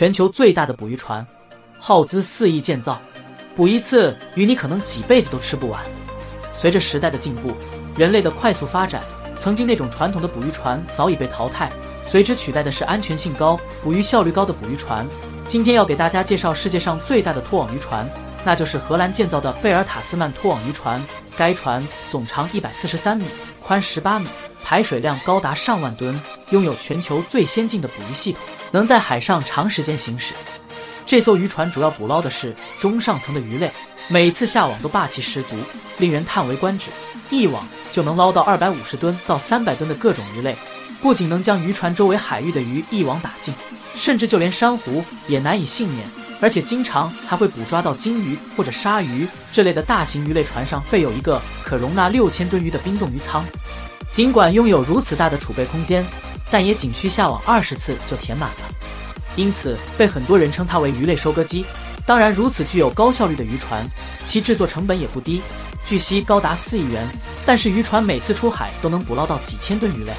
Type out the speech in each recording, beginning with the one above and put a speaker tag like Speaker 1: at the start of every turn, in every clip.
Speaker 1: 全球最大的捕鱼船，耗资四亿建造，捕一次鱼你可能几辈子都吃不完。随着时代的进步，人类的快速发展，曾经那种传统的捕鱼船早已被淘汰，随之取代的是安全性高、捕鱼效率高的捕鱼船。今天要给大家介绍世界上最大的拖网渔船，那就是荷兰建造的贝尔塔斯曼拖网渔船。该船总长一百四十三米，宽十八米，排水量高达上万吨，拥有全球最先进的捕鱼系统，能在海上长时间行驶。这艘渔船主要捕捞的是中上层的鱼类。每次下网都霸气十足，令人叹为观止。一网就能捞到二百五十吨到三百吨的各种鱼类，不仅能将渔船周围海域的鱼一网打尽，甚至就连珊瑚也难以幸免。而且经常还会捕抓到金鱼或者鲨鱼这类的大型鱼类。船上备有一个可容纳六千吨鱼的冰冻鱼舱，尽管拥有如此大的储备空间，但也仅需下网二十次就填满了，因此被很多人称它为鱼类收割机。当然，如此具有高效率的渔船，其制作成本也不低，据悉高达四亿元。但是渔船每次出海都能捕捞到几千吨鱼类，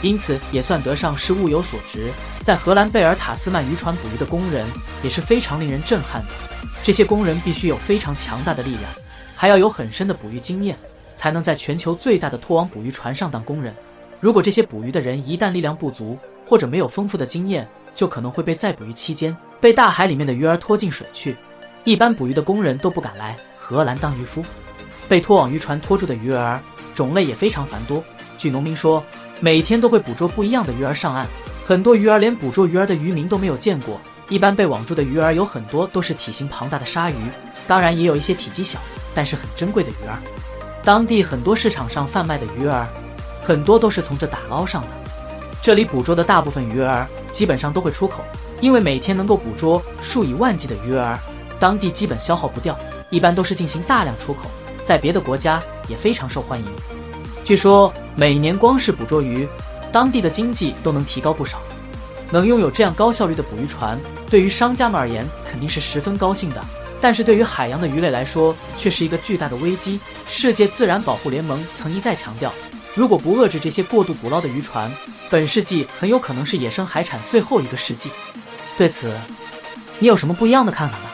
Speaker 1: 因此也算得上是物有所值。在荷兰贝尔塔斯曼渔船捕鱼的工人也是非常令人震撼的。这些工人必须有非常强大的力量，还要有很深的捕鱼经验，才能在全球最大的拖网捕鱼船上当工人。如果这些捕鱼的人一旦力量不足，或者没有丰富的经验，就可能会被在捕鱼期间被大海里面的鱼儿拖进水去。一般捕鱼的工人都不敢来荷兰当渔夫。被拖网渔船拖住的鱼儿种类也非常繁多。据农民说，每天都会捕捉不一样的鱼儿上岸，很多鱼儿连捕捉鱼儿的渔民都没有见过。一般被网住的鱼儿有很多都是体型庞大的鲨鱼，当然也有一些体积小但是很珍贵的鱼儿。当地很多市场上贩卖的鱼儿，很多都是从这打捞上的。这里捕捉的大部分鱼儿基本上都会出口，因为每天能够捕捉数以万计的鱼儿，当地基本消耗不掉，一般都是进行大量出口，在别的国家也非常受欢迎。据说每年光是捕捉鱼，当地的经济都能提高不少。能拥有这样高效率的捕鱼船，对于商家们而言肯定是十分高兴的，但是对于海洋的鱼类来说却是一个巨大的危机。世界自然保护联盟曾一再强调。如果不遏制这些过度捕捞的渔船，本世纪很有可能是野生海产最后一个世纪。对此，你有什么不一样的看法吗？